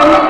When